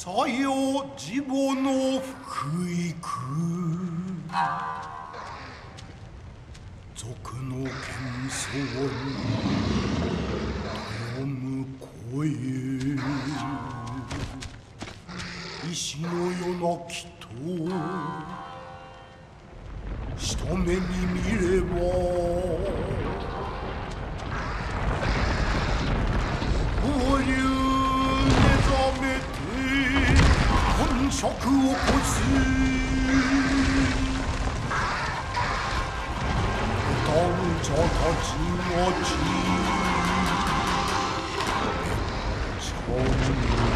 さよ自母の福育。俗の謙遜。読む声。石の夜泣きと一目に見れば。本色を越す男女たちの血出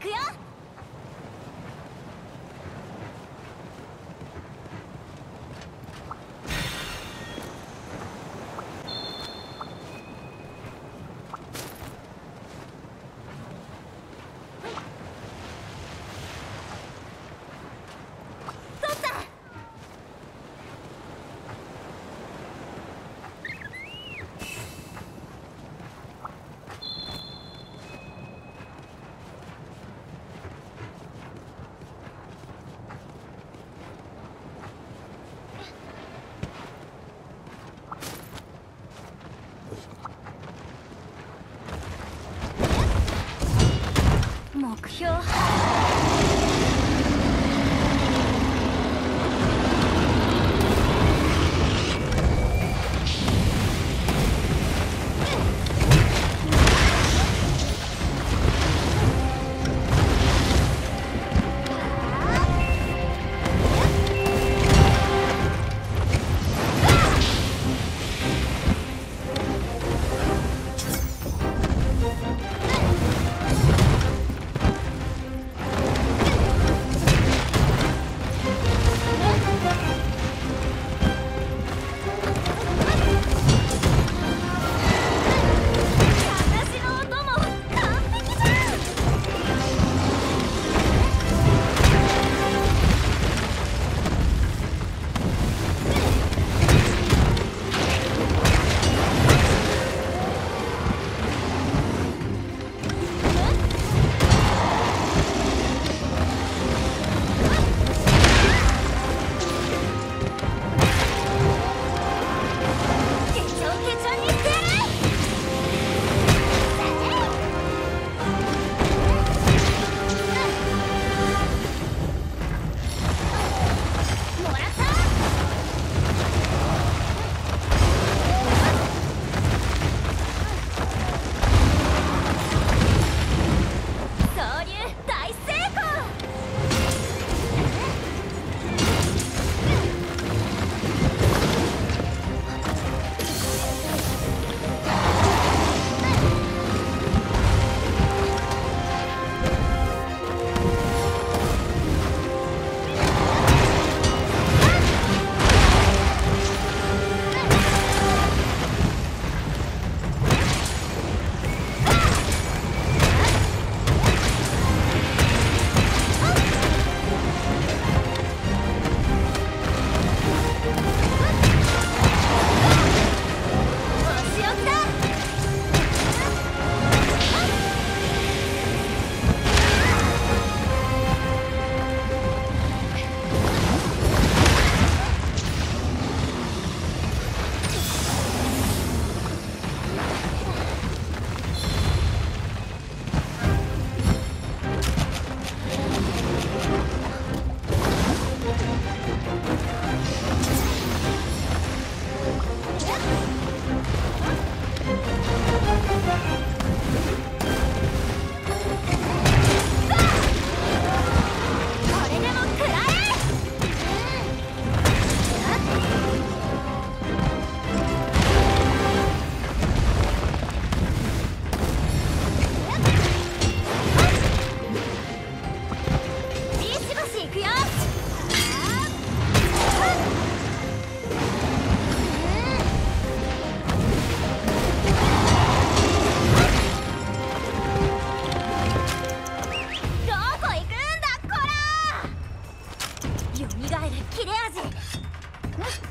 くよ取った目標。切れ味。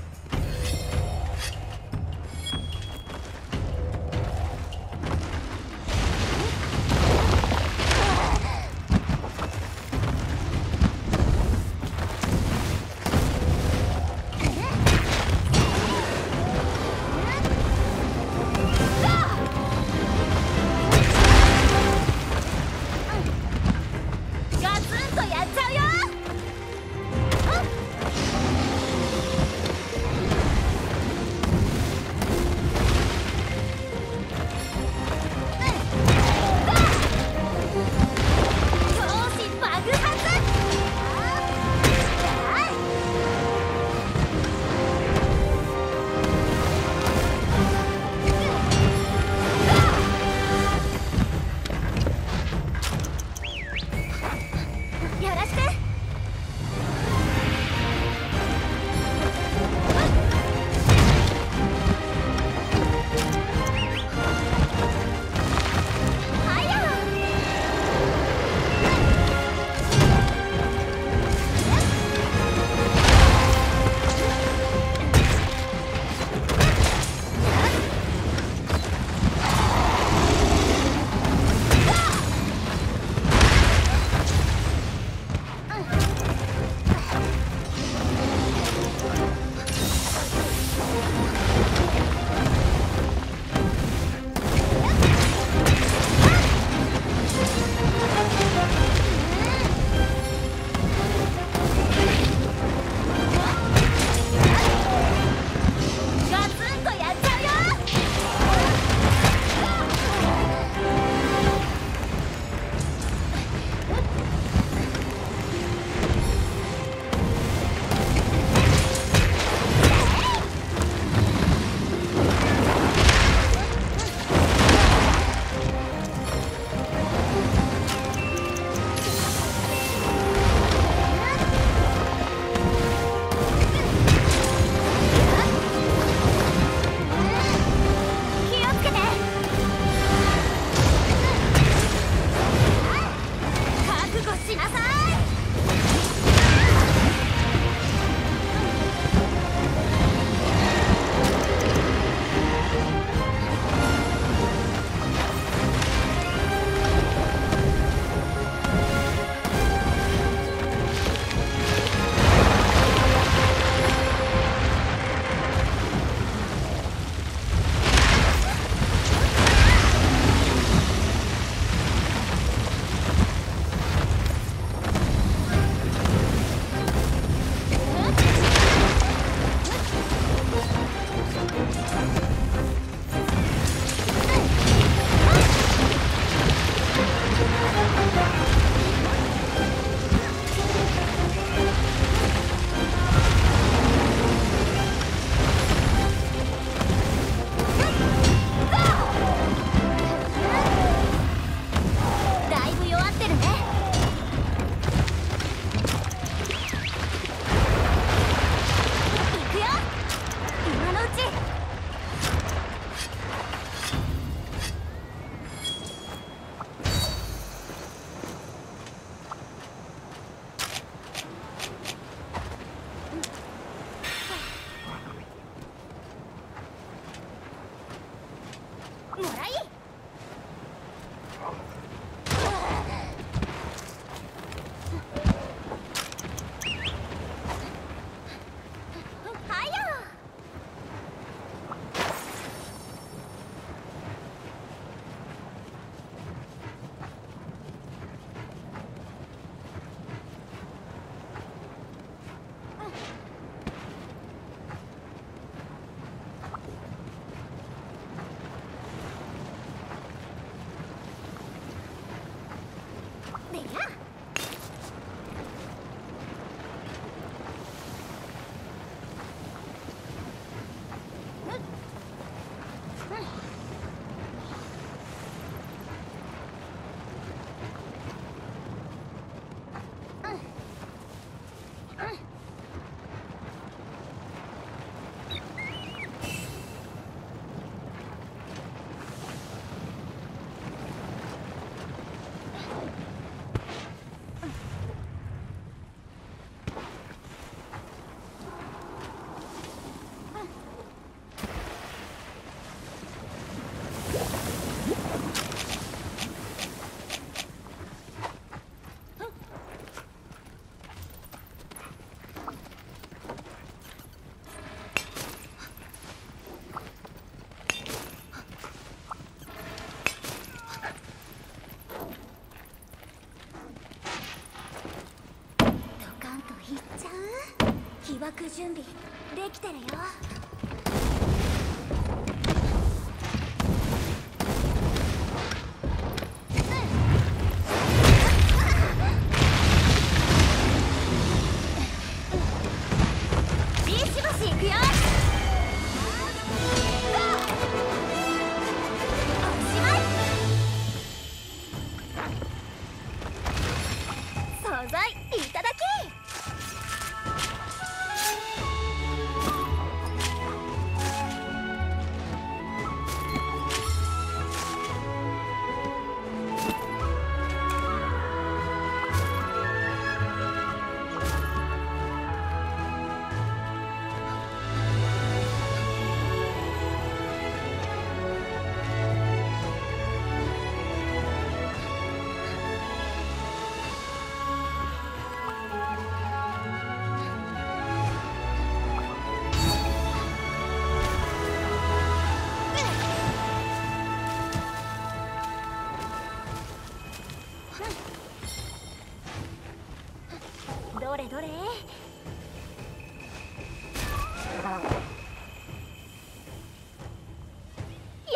哪呀？準備できてるよ。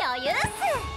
余裕っす。